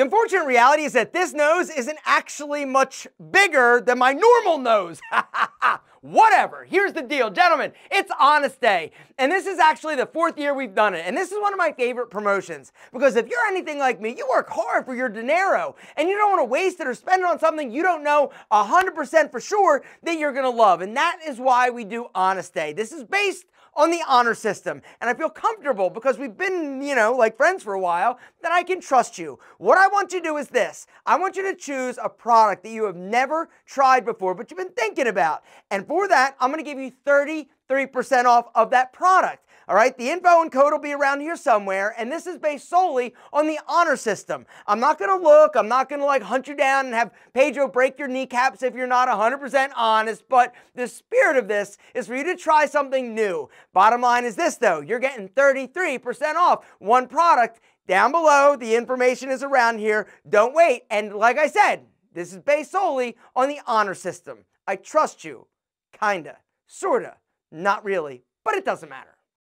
The unfortunate reality is that this nose isn't actually much bigger than my normal nose. Whatever. Here's the deal, gentlemen. It's Honest Day. And this is actually the fourth year we've done it. And this is one of my favorite promotions. Because if you're anything like me, you work hard for your dinero. And you don't want to waste it or spend it on something you don't know 100% for sure that you're going to love. And that is why we do Honest Day. This is based on the honor system. And I feel comfortable because we've been, you know, like friends for a while, that I can trust you. What I want you to do is this I want you to choose a product that you have never tried before, but you've been thinking about. And for that, I'm going to give you 33% off of that product. All right, the info and code will be around here somewhere, and this is based solely on the honor system. I'm not gonna look, I'm not gonna like hunt you down and have Pedro break your kneecaps if you're not 100% honest, but the spirit of this is for you to try something new. Bottom line is this though, you're getting 33% off one product. Down below, the information is around here. Don't wait. And like I said, this is based solely on the honor system. I trust you. Kinda. Sorta. Not really. But it doesn't matter.